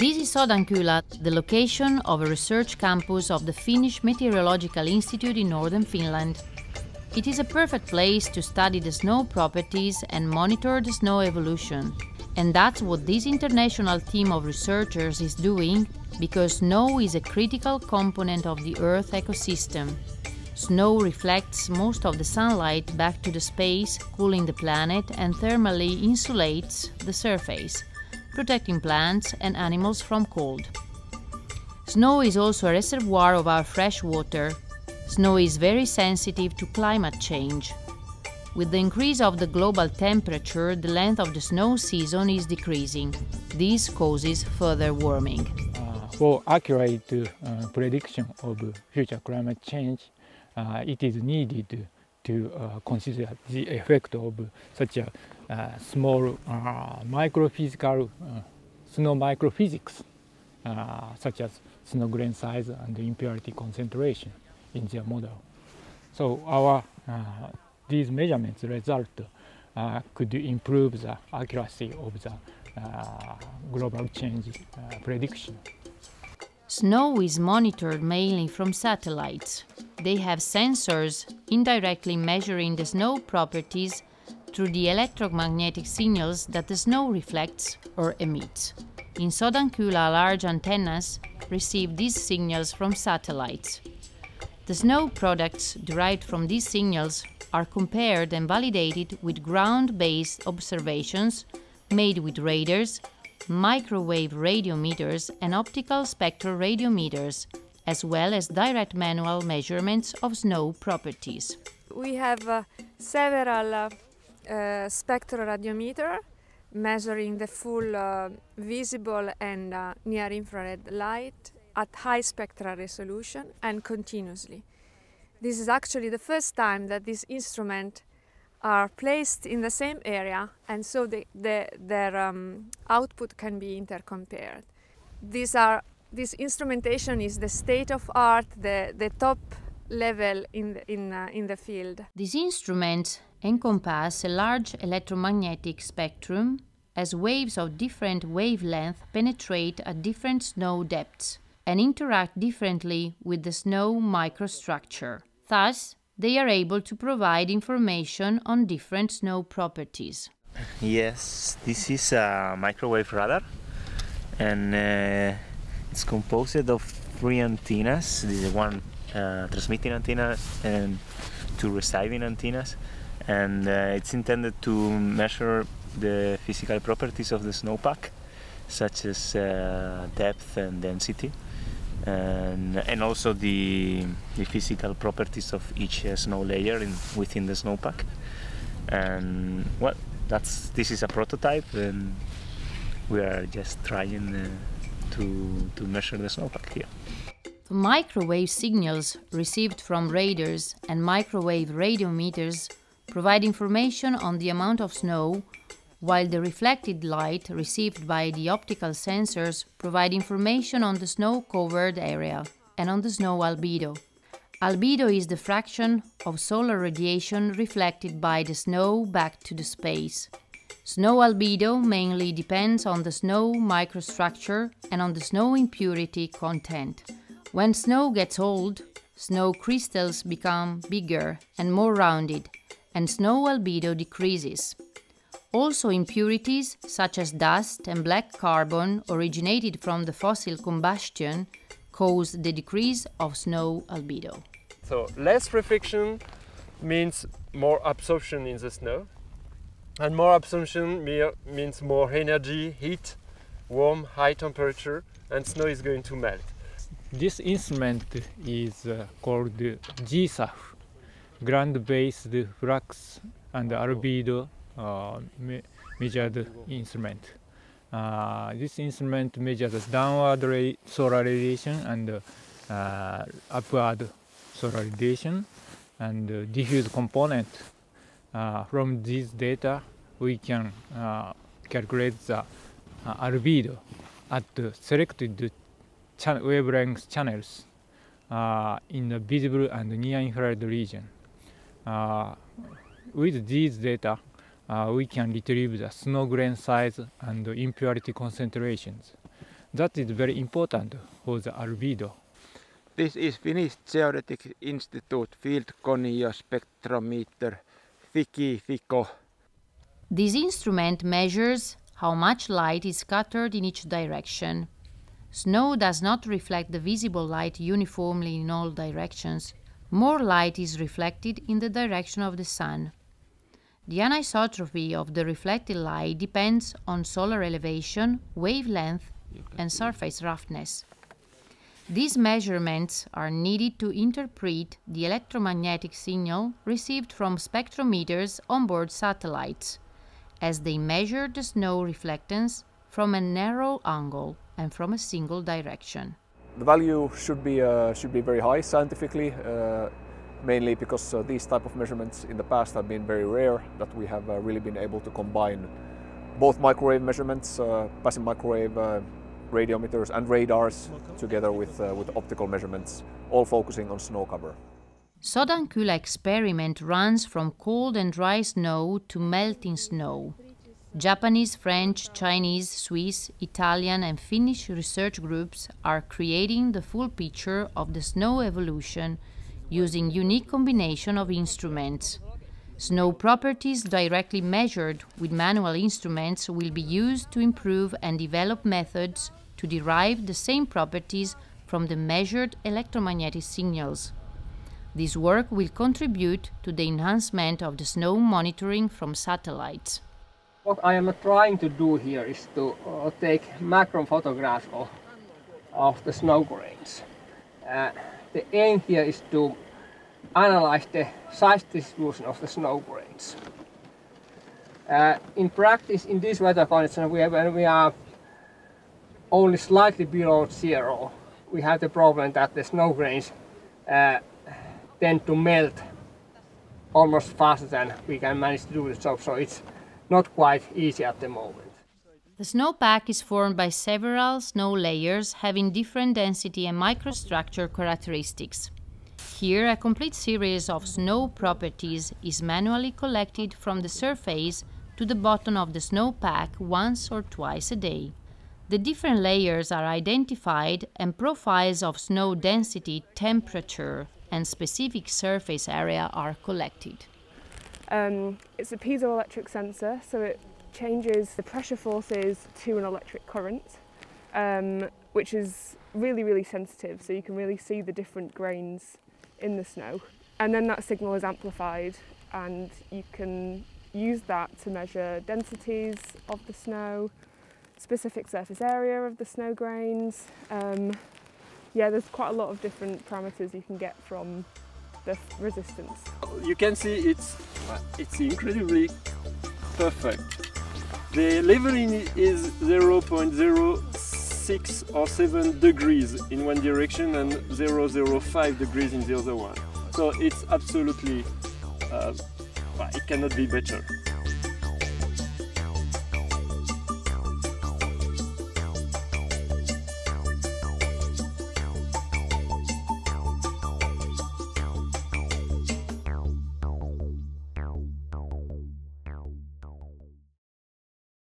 This is Sodankylä, the location of a research campus of the Finnish Meteorological Institute in northern Finland. It is a perfect place to study the snow properties and monitor the snow evolution. And that's what this international team of researchers is doing because snow is a critical component of the Earth ecosystem. Snow reflects most of the sunlight back to the space, cooling the planet, and thermally insulates the surface, protecting plants and animals from cold. Snow is also a reservoir of our fresh water, Snow is very sensitive to climate change. With the increase of the global temperature, the length of the snow season is decreasing. This causes further warming. Uh, for accurate uh, prediction of future climate change, uh, it is needed to uh, consider the effect of such a uh, small uh, microphysical snow microphysics, such as snow grain size and impurity concentration in their model. So our uh, these measurements result uh, could improve the accuracy of the uh, global change prediction. Snow is monitored mainly from satellites. They have sensors indirectly measuring the snow properties through the electromagnetic signals that the snow reflects or emits. In Sodankylä, large antennas receive these signals from satellites. The snow products derived from these signals are compared and validated with ground-based observations made with radars, microwave radiometers and optical spectral radiometers, as well as direct manual measurements of snow properties. We have uh, several uh, uh, spectral radiometer measuring the full uh, visible and uh, near infrared light at high spectral resolution and continuously. This is actually the first time that these instruments are placed in the same area and so the, the, their um, output can be intercompared. These are, this instrumentation is the state of art, the, the top level in the, in, uh, in the field. These instruments encompass a large electromagnetic spectrum as waves of different wavelength penetrate at different snow depths and interact differently with the snow microstructure. Thus, they are able to provide information on different snow properties. Yes, this is a microwave radar and uh, it's composed of three antennas. This is one uh, transmitting antenna and two receiving antennas and uh, it's intended to measure the physical properties of the snowpack such as uh, depth and density and, and also the, the physical properties of each uh, snow layer in, within the snowpack and well that's this is a prototype and we are just trying uh, to, to measure the snowpack here. The microwave signals received from radars and microwave radiometers provide information on the amount of snow, while the reflected light received by the optical sensors provide information on the snow-covered area and on the snow albedo. Albedo is the fraction of solar radiation reflected by the snow back to the space. Snow albedo mainly depends on the snow microstructure and on the snow impurity content. When snow gets old, snow crystals become bigger and more rounded, and snow albedo decreases. Also impurities such as dust and black carbon originated from the fossil combustion cause the decrease of snow albedo. So less reflection means more absorption in the snow and more absorption means more energy, heat, warm, high temperature and snow is going to melt. This instrument is uh, called GSAF ground-based flux and albedo uh, me measured instrument. Uh, this instrument measures downward ra solar radiation and uh, upward solar radiation and diffuse component. from these data, we can calculate the albedo at selected wavelength channels uh, in the visible and near infrared region. Uh, with these data, uh, we can retrieve the snow grain size and impurity concentrations. that is very important for the albedo. This is Finnish Geodetic Institute Field Goniospectrometer FICI FICO. This instrument measures how much light is scattered in each direction. Snow does not reflect the visible light uniformly in all directions. More light is reflected in the direction of the sun. The anisotropy of the reflected light depends on solar elevation, wavelength, and surface roughness. These measurements are needed to interpret the electromagnetic signal received from spectrometers on board satellites as they measure the snow reflectance from a narrow angle and from a single direction. The value should be, uh, should be very high scientifically, uh, mainly because uh, these type of measurements in the past have been very rare, that we have uh, really been able to combine both microwave measurements, uh, passive microwave uh, radiometers and radars together with, with optical measurements, all focusing on snow cover. Sodankylä experiment runs from cold and dry snow to melting snow. Japanese, French, Chinese, Swiss, Italian, and Finnish research groups are creating the full picture of the snow evolution using unique combination of instruments. Snow properties directly measured with manual instruments will be used to improve and develop methods to derive the same properties from the measured electromagnetic signals. This work will contribute to the enhancement of the snow monitoring from satellites. What I am trying to do here is to uh, take macro photographs of, of the snow grains. Uh, the aim here is to analyze the size distribution of the snow grains. Uh, in practice, in this weather condition, we have, when we are only slightly below zero, we have the problem that the snow grains uh, tend to melt almost faster than we can manage to do the job. So it's not quite easy at the moment. The snowpack is formed by several snow layers having different density and microstructure characteristics. Here, a complete series of snow properties is manually collected from the surface to the bottom of the snowpack once or twice a day. The different layers are identified and profiles of snow density, temperature, and specific surface area are collected. Um, it's a piezoelectric sensor, so it changes the pressure forces to an electric current, um, which is really, really sensitive, so you can really see the different grains in the snow. And then that signal is amplified, and you can use that to measure densities of the snow, specific surface area of the snow grains, um, yeah, there's quite a lot of different parameters you can get from the resistance. You can see it's it's incredibly perfect. The leveling is 0.06 or 7 degrees in one direction and 0.05 degrees in the other one. So it's absolutely, uh, it cannot be better.